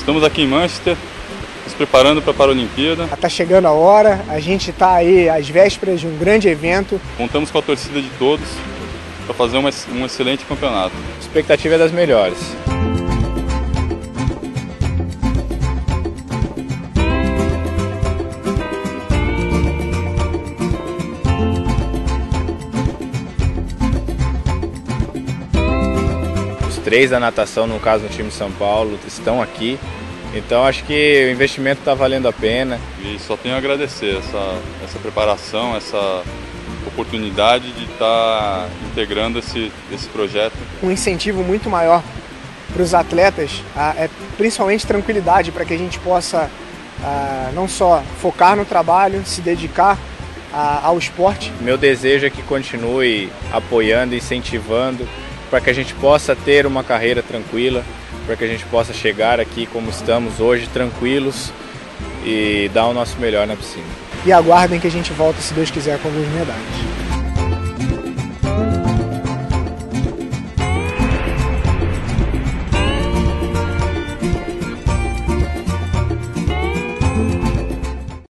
Estamos aqui em Manchester, nos preparando para a Paralimpíada. Está chegando a hora, a gente está aí às vésperas de um grande evento. Contamos com a torcida de todos para fazer um, um excelente campeonato. A expectativa é das melhores. Três da natação, no caso do time de São Paulo, estão aqui. Então acho que o investimento está valendo a pena. E só tenho a agradecer essa, essa preparação, essa oportunidade de estar tá integrando esse, esse projeto. Um incentivo muito maior para os atletas é principalmente tranquilidade para que a gente possa não só focar no trabalho, se dedicar ao esporte. Meu desejo é que continue apoiando, incentivando para que a gente possa ter uma carreira tranquila, para que a gente possa chegar aqui como estamos hoje, tranquilos e dar o nosso melhor na piscina. E aguardem que a gente volta, se Deus quiser, com algumas medalhas.